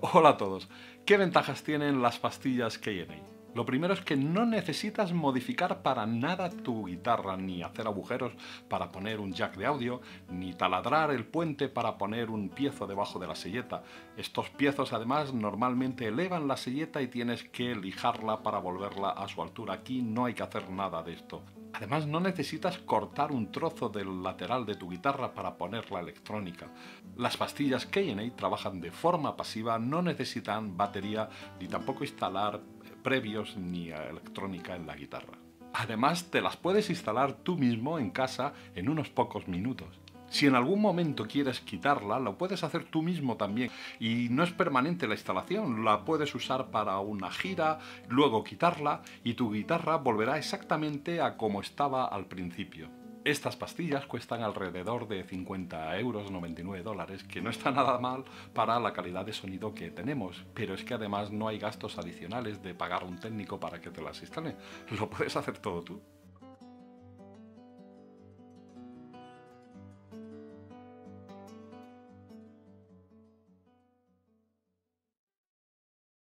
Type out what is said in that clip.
Hola a todos. ¿Qué ventajas tienen las pastillas KNA? Lo primero es que no necesitas modificar para nada tu guitarra, ni hacer agujeros para poner un jack de audio, ni taladrar el puente para poner un piezo debajo de la silleta. Estos piezos además normalmente elevan la silleta y tienes que lijarla para volverla a su altura. Aquí no hay que hacer nada de esto. Además, no necesitas cortar un trozo del lateral de tu guitarra para poner la electrónica. Las pastillas KNA trabajan de forma pasiva, no necesitan batería ni tampoco instalar previos ni electrónica en la guitarra. Además, te las puedes instalar tú mismo en casa en unos pocos minutos. Si en algún momento quieres quitarla, lo puedes hacer tú mismo también. Y no es permanente la instalación, la puedes usar para una gira, luego quitarla y tu guitarra volverá exactamente a como estaba al principio. Estas pastillas cuestan alrededor de 50 euros, 99 dólares, que no está nada mal para la calidad de sonido que tenemos, pero es que además no hay gastos adicionales de pagar un técnico para que te las instale. Lo puedes hacer todo tú.